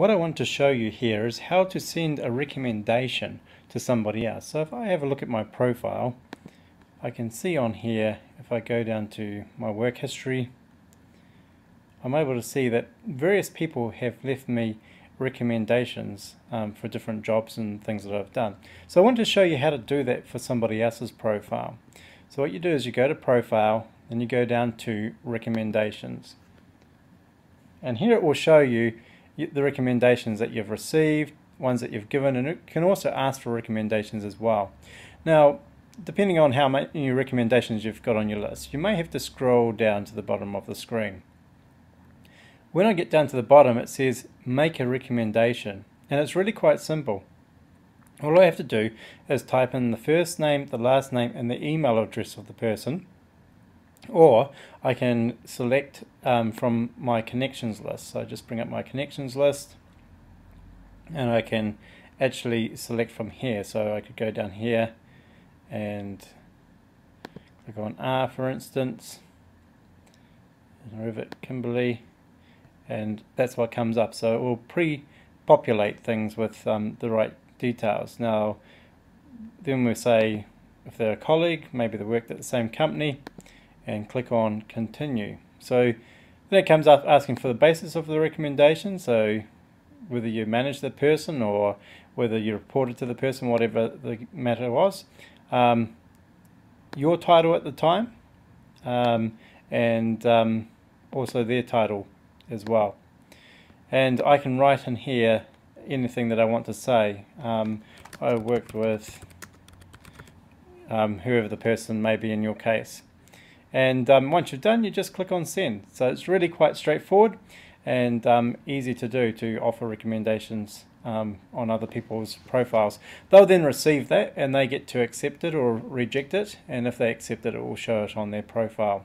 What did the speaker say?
What I want to show you here is how to send a recommendation to somebody else. So if I have a look at my profile, I can see on here, if I go down to my work history, I'm able to see that various people have left me recommendations um, for different jobs and things that I've done. So I want to show you how to do that for somebody else's profile. So what you do is you go to profile and you go down to recommendations. And here it will show you the recommendations that you've received, ones that you've given, and it can also ask for recommendations as well. Now, depending on how many recommendations you've got on your list, you may have to scroll down to the bottom of the screen. When I get down to the bottom, it says make a recommendation, and it's really quite simple. All I have to do is type in the first name, the last name, and the email address of the person, or I can select um, from my connections list. So I just bring up my connections list and I can actually select from here. So I could go down here and click on R for instance, and Rivett Kimberly, and that's what comes up. So it will pre-populate things with um, the right details. Now, then we say if they're a colleague, maybe they worked at the same company, and click on continue. So then it comes up asking for the basis of the recommendation, so whether you manage the person or whether you reported to the person, whatever the matter was, um, your title at the time, um, and um, also their title as well. And I can write in here anything that I want to say. Um, I worked with um, whoever the person may be in your case. And um, once you've done, you just click on send. So it's really quite straightforward and um, easy to do to offer recommendations um, on other people's profiles. They'll then receive that and they get to accept it or reject it. And if they accept it, it will show it on their profile.